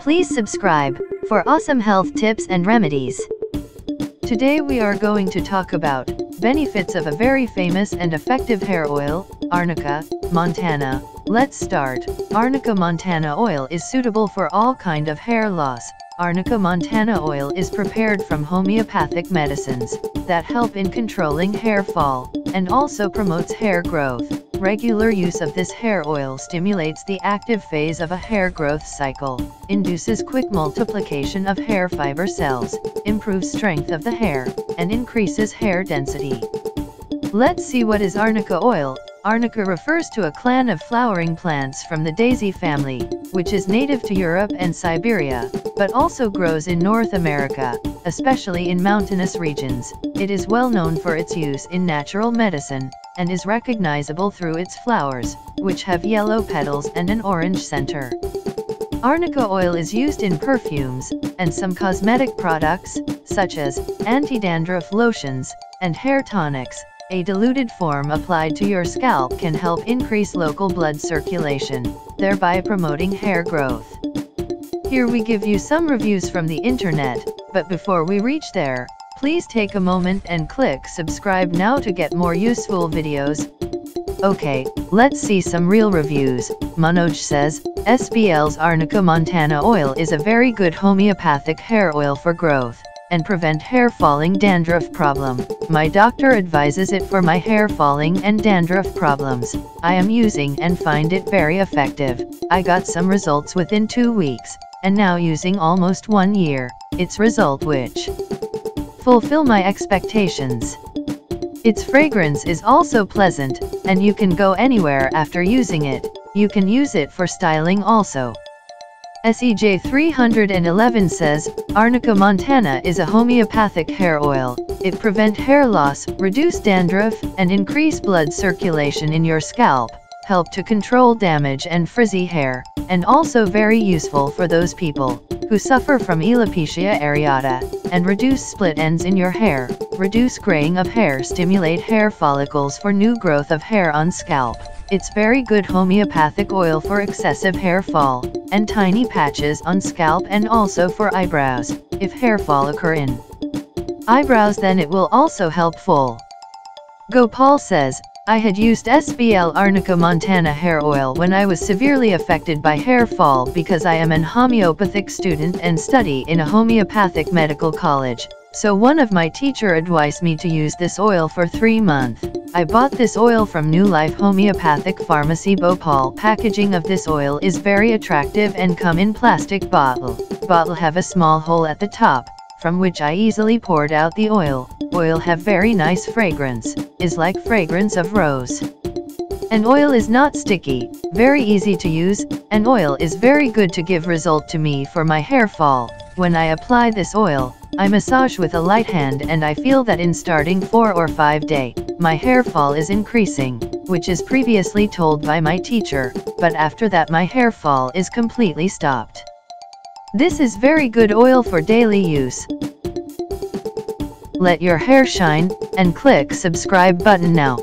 Please subscribe for awesome health tips and remedies. Today we are going to talk about benefits of a very famous and effective hair oil, Arnica, Montana. Let's start. Arnica Montana oil is suitable for all kind of hair loss. Arnica Montana oil is prepared from homeopathic medicines that help in controlling hair fall and also promotes hair growth. Regular use of this hair oil stimulates the active phase of a hair growth cycle, induces quick multiplication of hair fiber cells, improves strength of the hair, and increases hair density. Let's see what is arnica oil. Arnica refers to a clan of flowering plants from the daisy family, which is native to Europe and Siberia, but also grows in North America, especially in mountainous regions. It is well known for its use in natural medicine, and is recognizable through its flowers, which have yellow petals and an orange center. Arnica oil is used in perfumes, and some cosmetic products, such as anti-dandruff lotions, and hair tonics. A diluted form applied to your scalp can help increase local blood circulation, thereby promoting hair growth. Here we give you some reviews from the internet, but before we reach there, Please take a moment and click subscribe now to get more useful videos. Okay, let's see some real reviews. Manoj says, SBL's Arnica Montana oil is a very good homeopathic hair oil for growth and prevent hair falling dandruff problem. My doctor advises it for my hair falling and dandruff problems. I am using and find it very effective. I got some results within two weeks, and now using almost one year. Its result which fulfill my expectations. Its fragrance is also pleasant, and you can go anywhere after using it. You can use it for styling also. SEJ 311 says, Arnica montana is a homeopathic hair oil. It prevent hair loss, reduce dandruff, and increase blood circulation in your scalp, help to control damage and frizzy hair, and also very useful for those people who suffer from alopecia areata, and reduce split ends in your hair, reduce graying of hair stimulate hair follicles for new growth of hair on scalp. It's very good homeopathic oil for excessive hair fall, and tiny patches on scalp and also for eyebrows, if hair fall occur in eyebrows then it will also help full. Gopal says, I had used SBL Arnica Montana hair oil when I was severely affected by hair fall because I am an homeopathic student and study in a homeopathic medical college. So one of my teacher advised me to use this oil for 3 months. I bought this oil from New Life Homeopathic Pharmacy Bhopal. Packaging of this oil is very attractive and come in plastic bottle. Bottle have a small hole at the top, from which I easily poured out the oil. Oil have very nice fragrance, is like fragrance of rose. And oil is not sticky, very easy to use, and oil is very good to give result to me for my hair fall. When I apply this oil, I massage with a light hand and I feel that in starting 4 or 5 day, my hair fall is increasing, which is previously told by my teacher, but after that my hair fall is completely stopped. This is very good oil for daily use. Let your hair shine, and click subscribe button now.